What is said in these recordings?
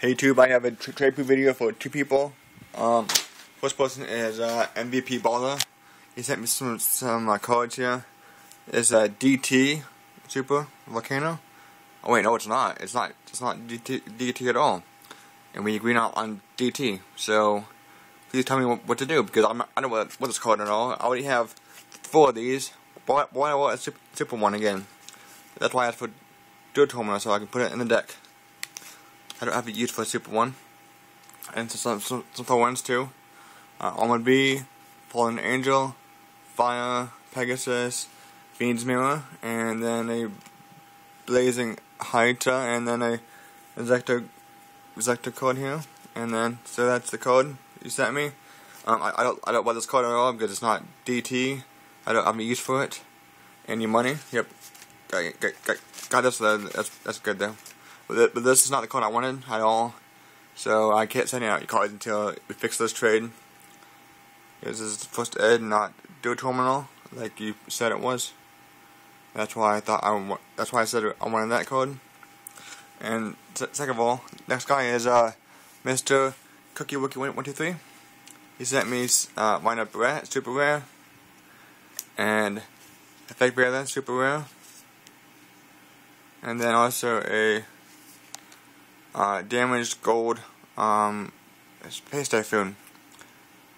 Hey YouTube, I have a tra trade video for two people. Um, first person is uh, MVP Baller. He sent me some some uh, cards here. It's a DT Super Volcano. Oh wait, no, it's not. It's not. It's not DT, DT at all. And we agree on, on DT. So please tell me what, what to do because I'm, I don't know what, what this card at all. I already have four of these. Why, why I want a super, super one again? That's why I asked for Duel Terminal so I can put it in the deck. I don't have a use for Super 1. And some, some, some for ones too. Uh, Armored Bee, Fallen Angel, Fire, Pegasus, Fiend's Mirror, and then a Blazing Hydra, and then a Zector, Zector code here. And then, so that's the code you sent me. Um, I, I don't I don't want this code at all because it's not DT. I don't have any use for it. Any money? Yep. Got, got, got, got this. That's that's good though. But, this is not the code I wanted at all. So I can't send out cards until we fix this trade. This is supposed to ed, not Duel Terminal, like you said it was. That's why I thought I that's why I said I wanted that code. And second of all, next guy is uh, Mr. Cookie Wookie One Two Three. He sent me uh, Wind Up Rare, Super Rare, and Effect Rare, then Super Rare, and then also a uh, damaged gold um, Space Typhoon.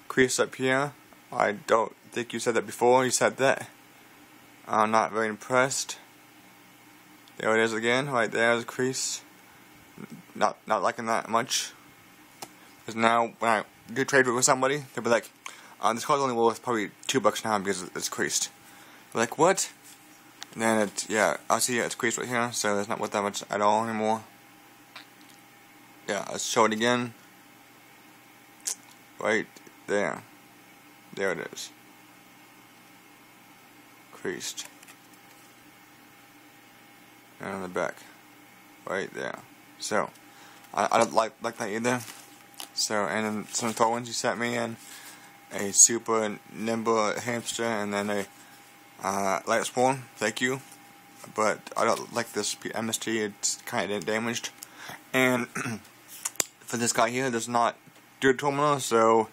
Crease up here. I don't think you said that before. You said that. I'm not very impressed. There it is again, right there is a crease. Not not liking that much. Because now when I do trade with somebody, they'll be like, uh, this card's only worth probably two bucks now because it's creased. They're like, what? And then it, yeah, I see it's creased right here, so it's not worth that much at all anymore yeah, let's show it again. Right there. There it is. Creased. And on the back. Right there. So, I, I don't like, like that either. So, and then some throw ones you sent me in. A super nimble hamster and then a uh, light spawn. Thank you. But I don't like this MST. It's kind of damaged. And for this guy here does not do a terminal, so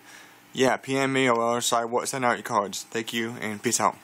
yeah, PM me or else I will send out your cards. Thank you and peace out.